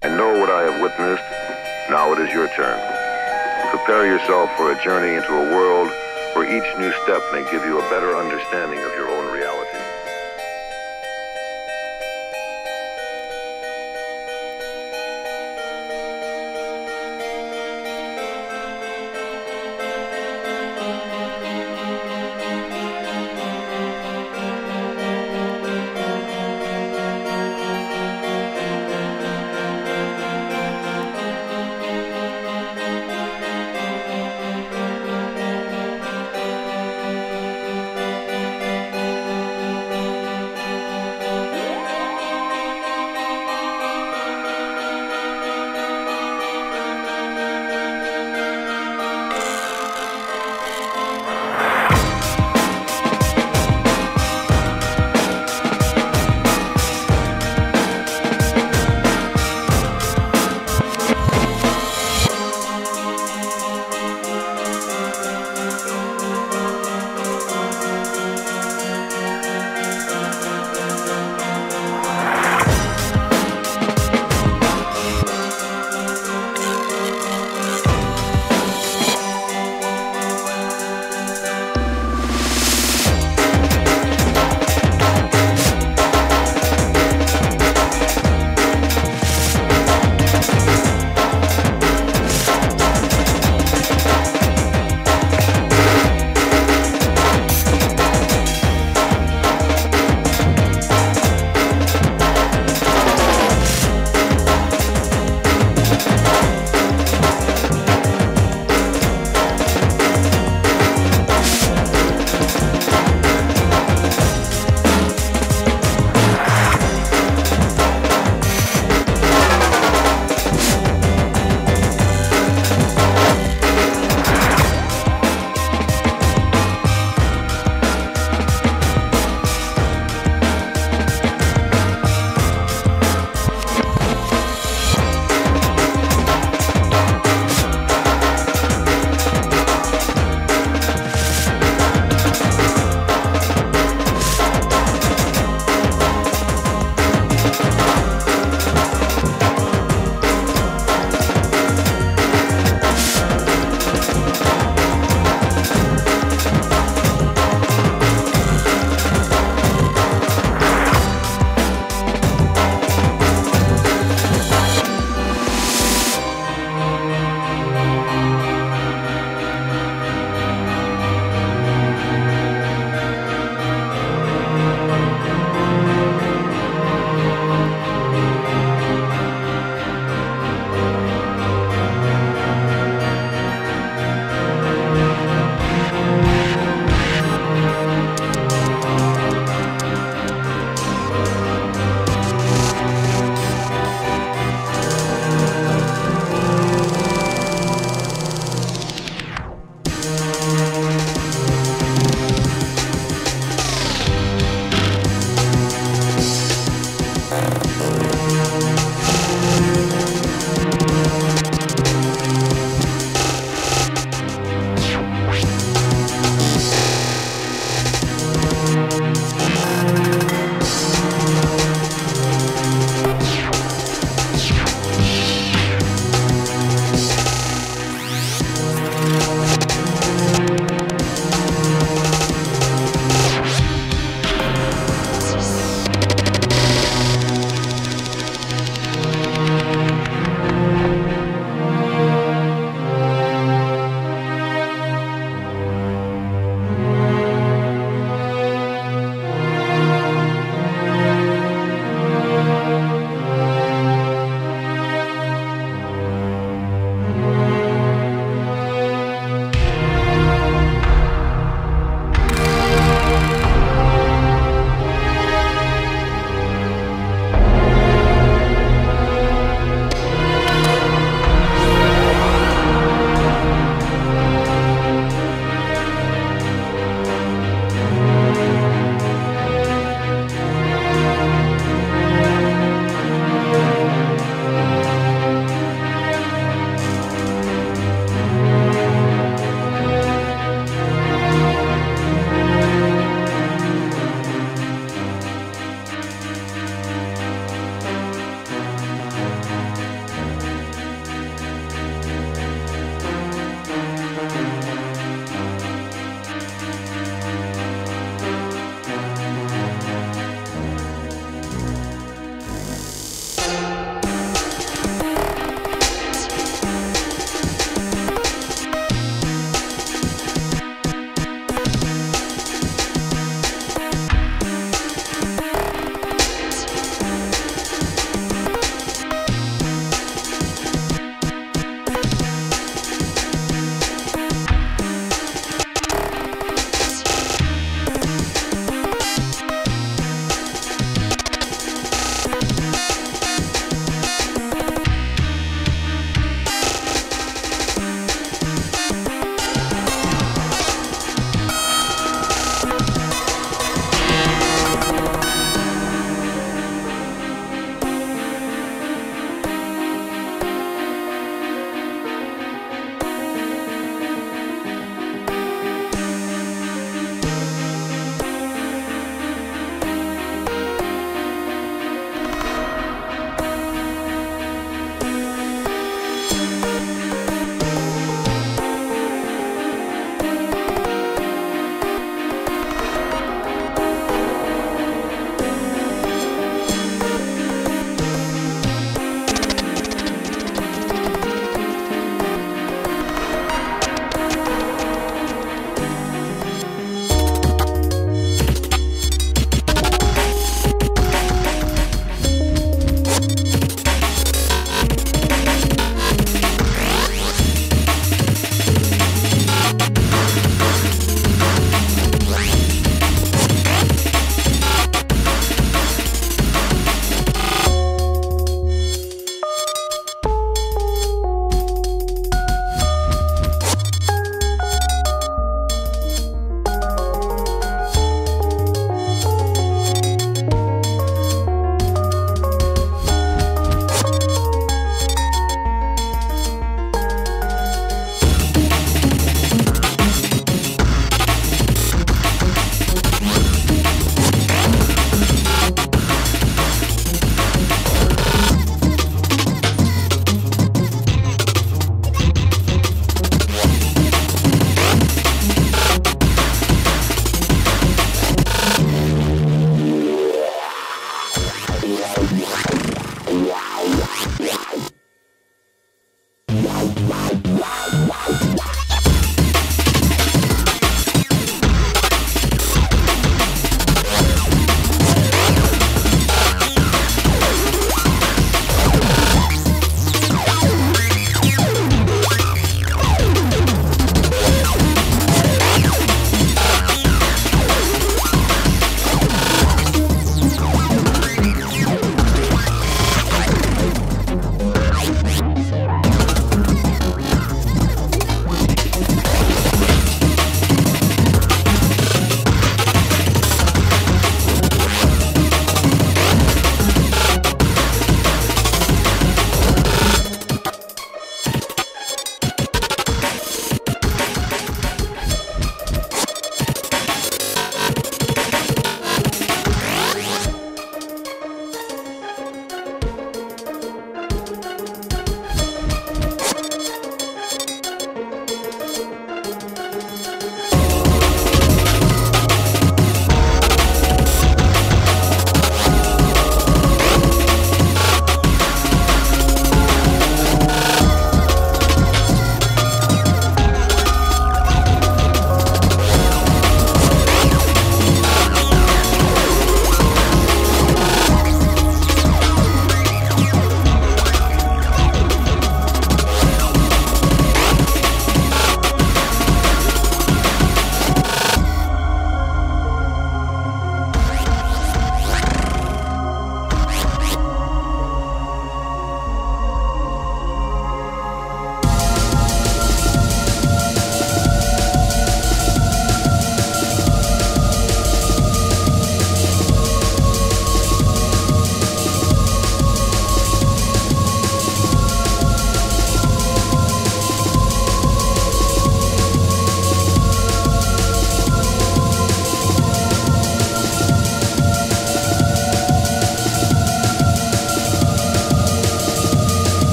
I know what I have witnessed. Now it is your turn. Prepare yourself for a journey into a world where each new step may give you a better understanding of your own reality.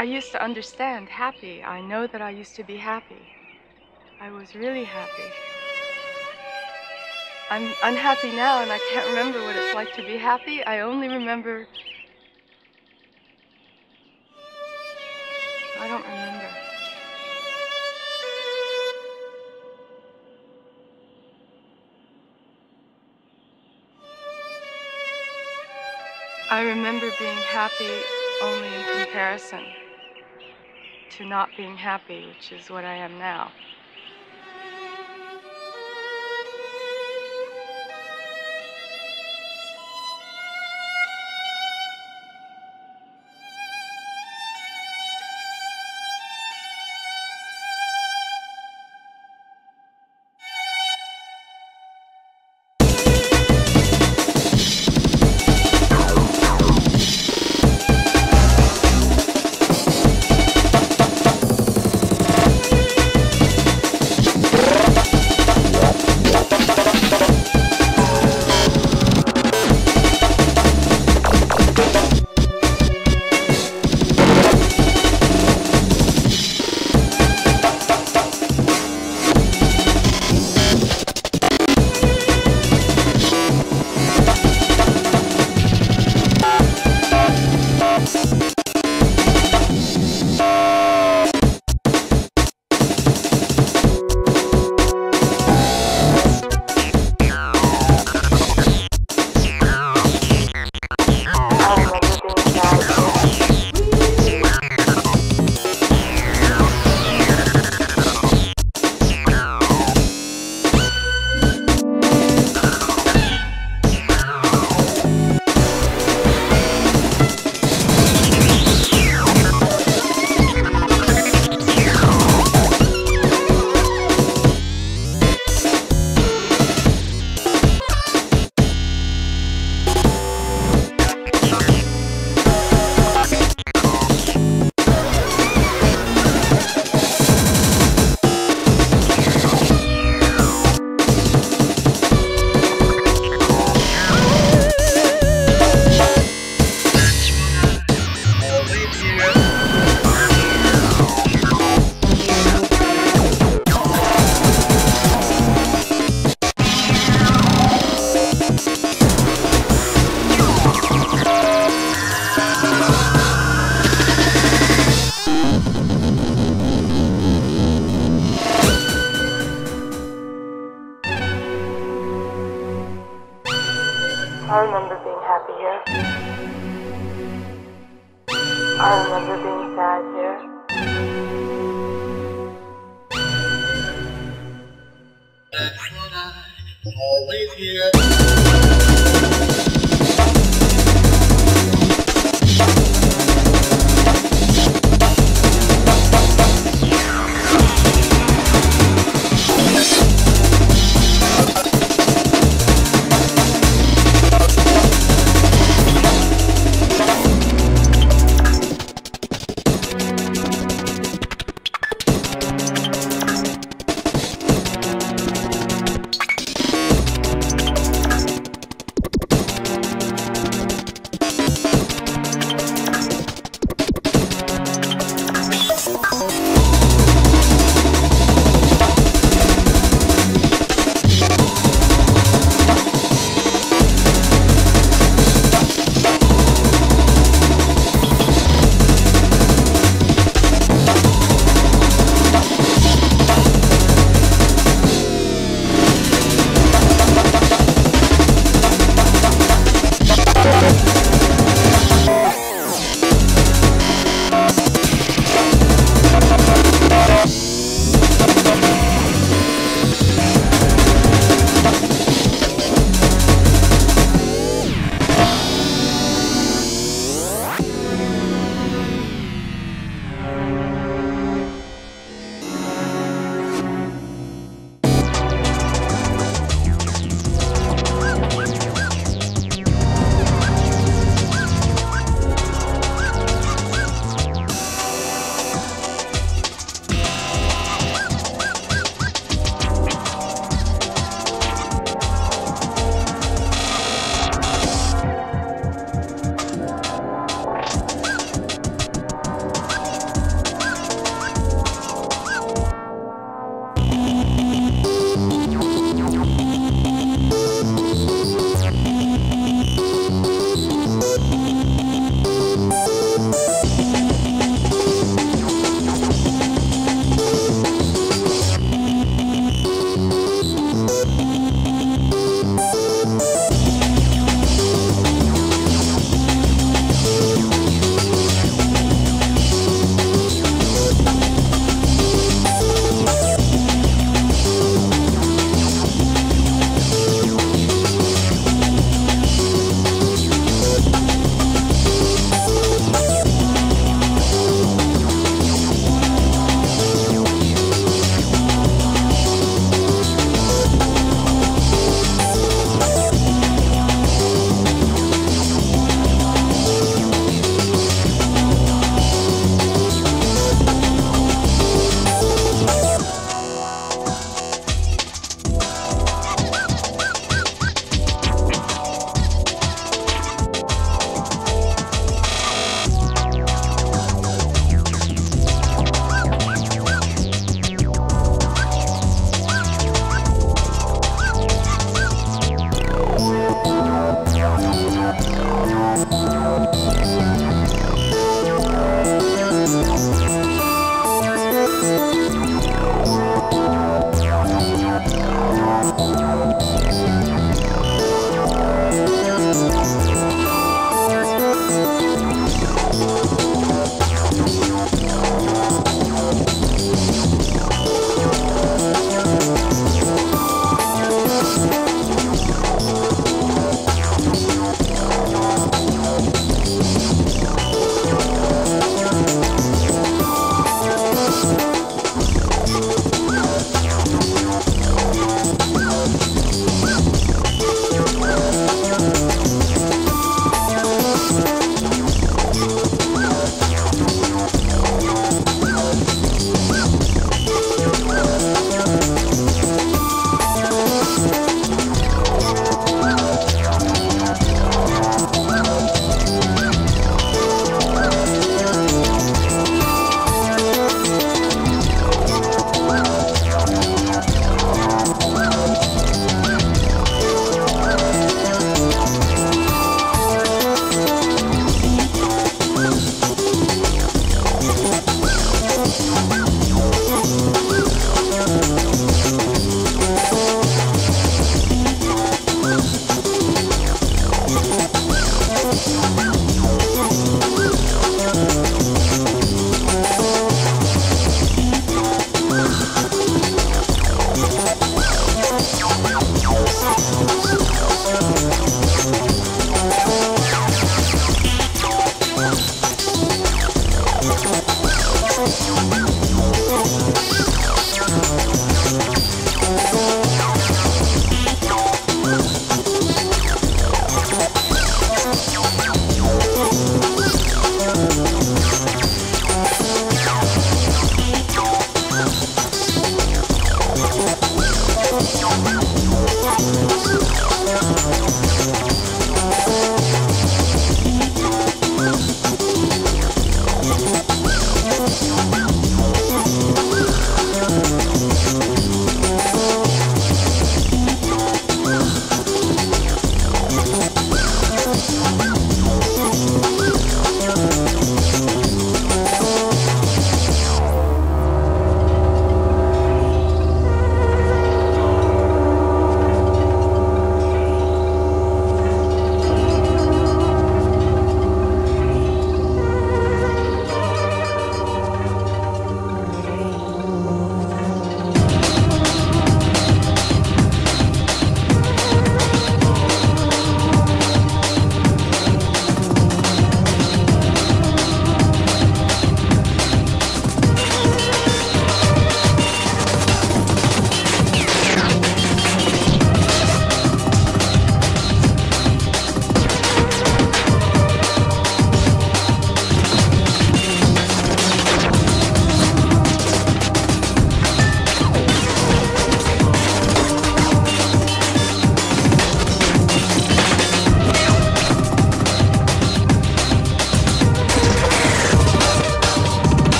I used to understand happy. I know that I used to be happy. I was really happy. I'm unhappy now and I can't remember what it's like to be happy. I only remember. I don't remember. I remember being happy only in comparison to not being happy, which is what I am now.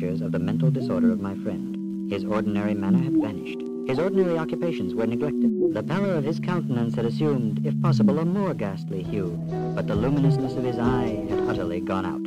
Features of the mental disorder of my friend. His ordinary manner had vanished. His ordinary occupations were neglected. The pallor of his countenance had assumed, if possible, a more ghastly hue, but the luminousness of his eye had utterly gone out.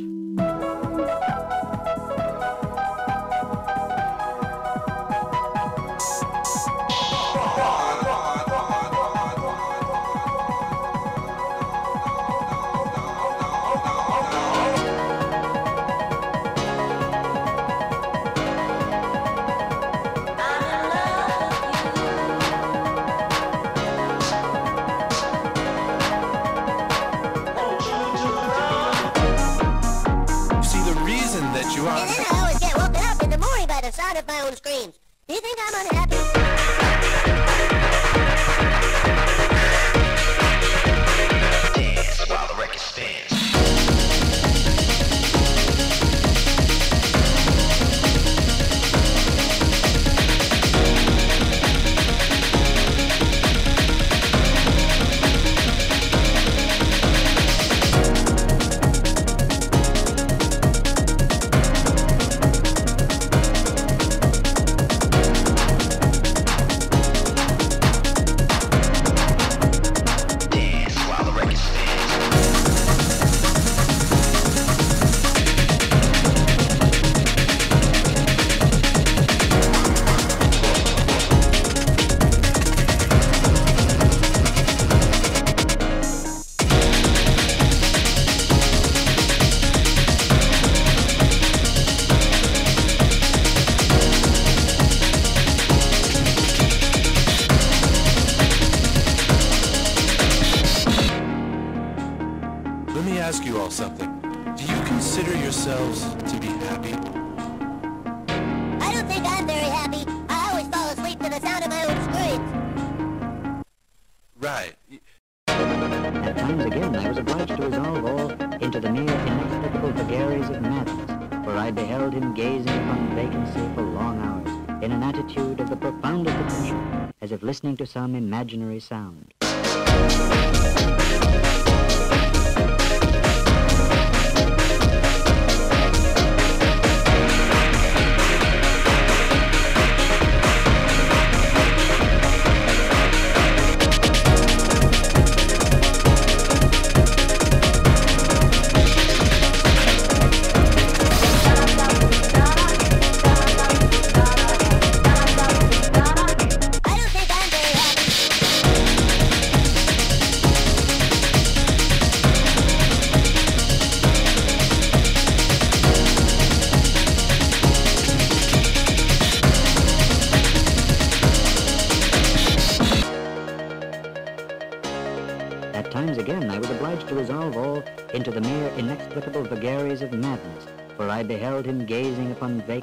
Some imaginary sound.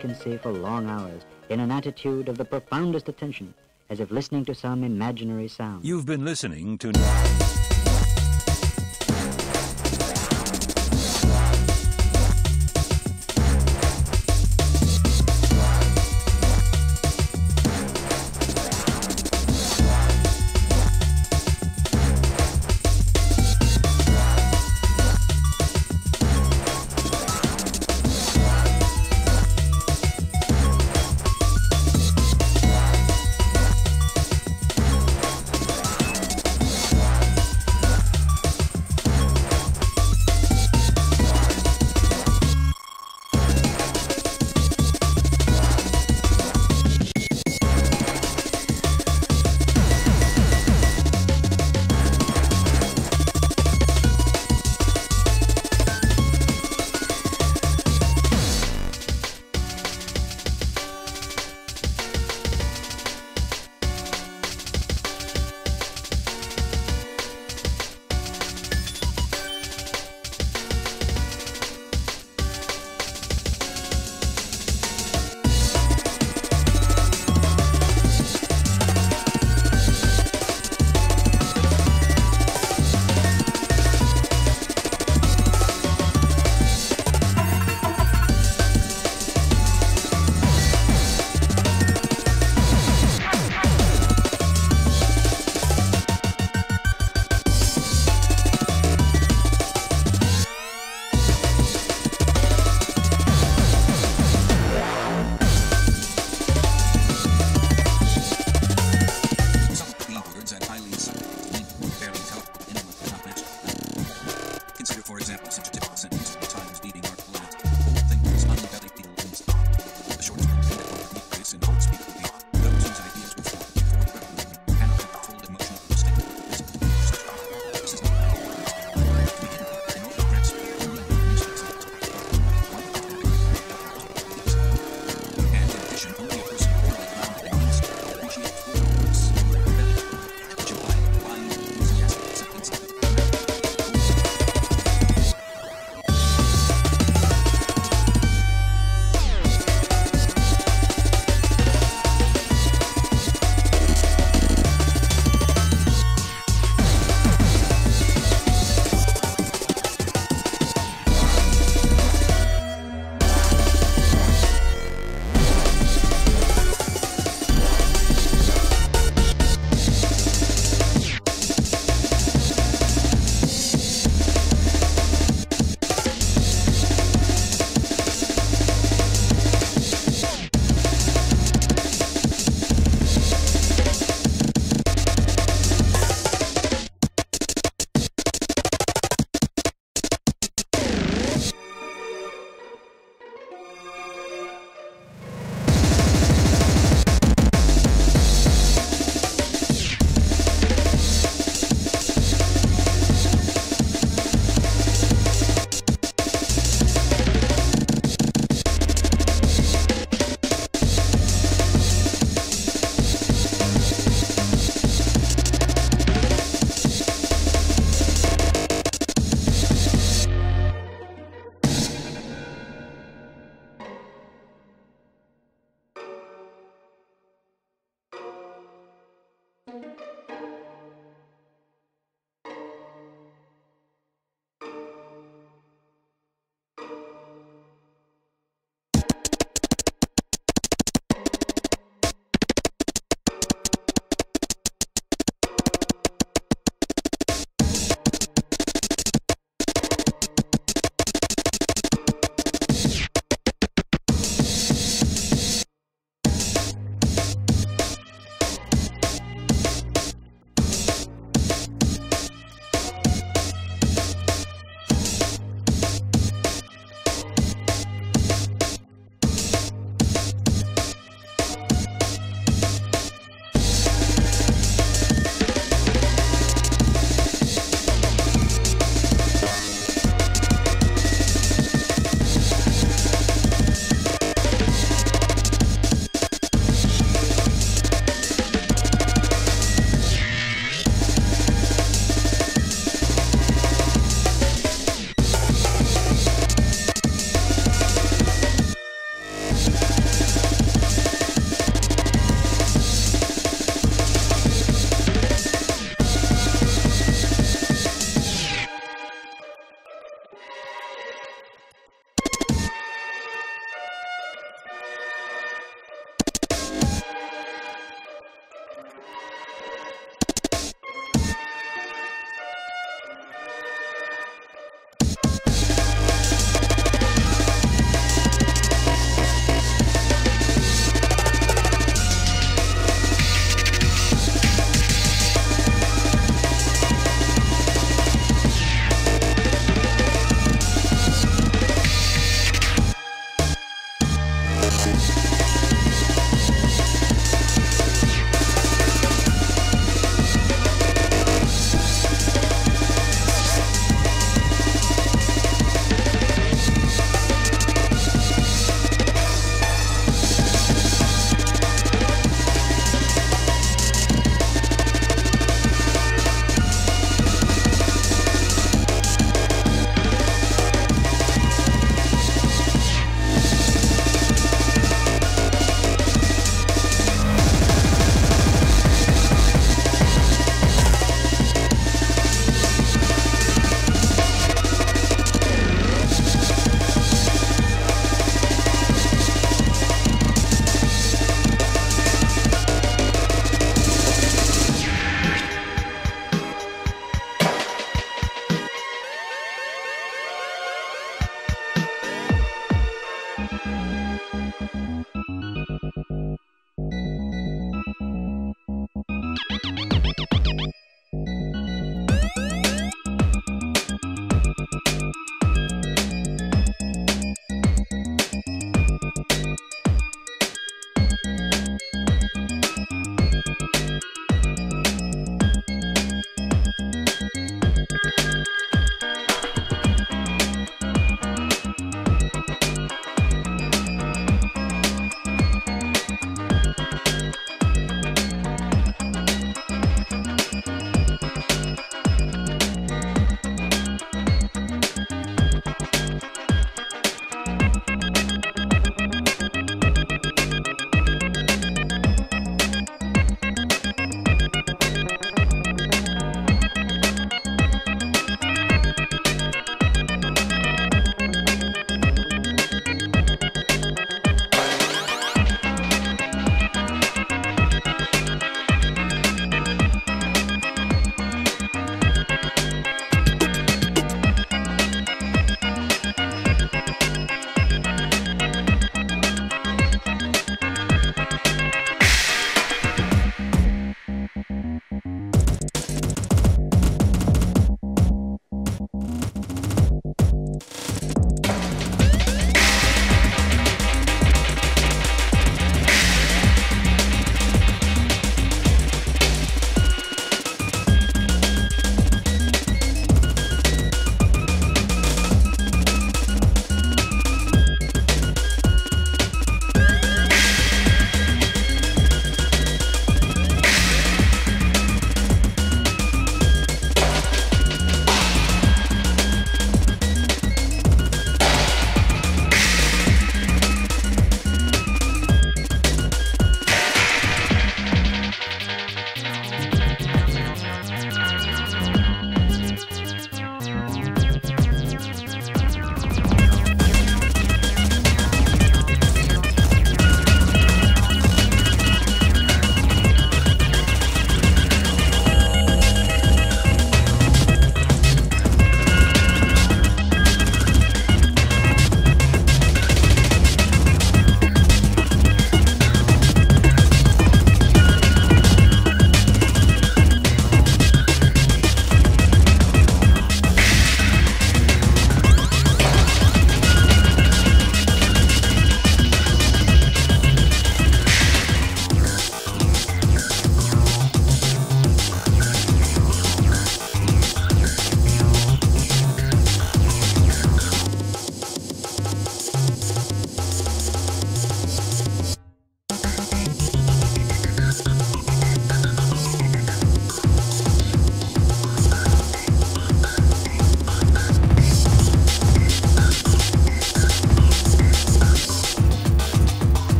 Vacancy for long hours, in an attitude of the profoundest attention, as if listening to some imaginary sound. You've been listening to.